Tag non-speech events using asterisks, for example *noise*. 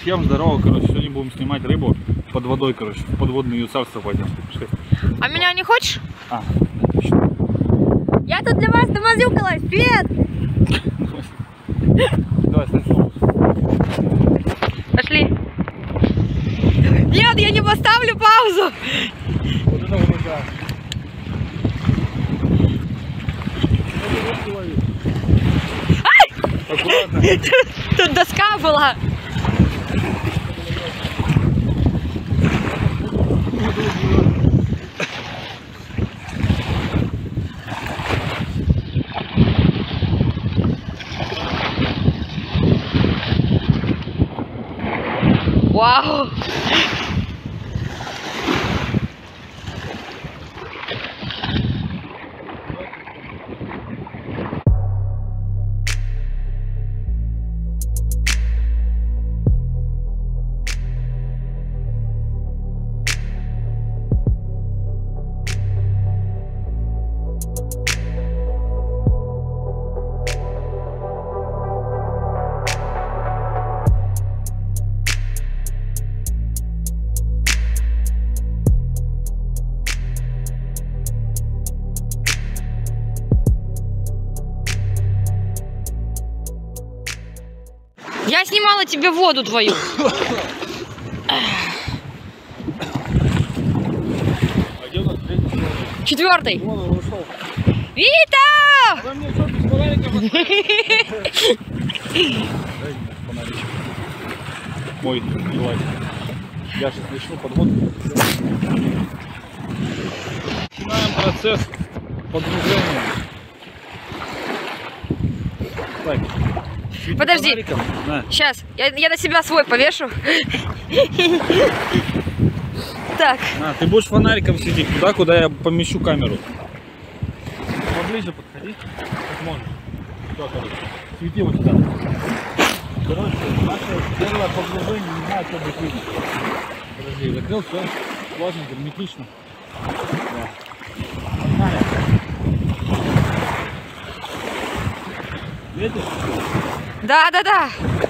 Всем здорово, короче, сегодня будем снимать рыбу под водой, короче, в подводное царство пойдем. Пошли. А меня не хочешь? А. Я тут для вас домазюкалась. Привет! Давай, сначала. Пошли. Нет, я не поставлю паузу. Вот это вот, да. Аккуратно. *laughs* Тут доска была. Wow. Я снимала тебе воду твою. Четвертый. Вита! Мой желательно. Я сейчас начну подводку. Начинаем процесс погружения. Так. Свети Подожди. Сейчас, я, я на себя свой повешу. Так, На, ты будешь фонариком светить туда, куда я помещу камеру. Поближе подходи, как короче. Свети вот сюда. Короче, наше первое погружение, не знаю, что будет видно. Подожди, закрыл, все. Влажно, герметично. Да. Погнали. Видишь? Да, да, да.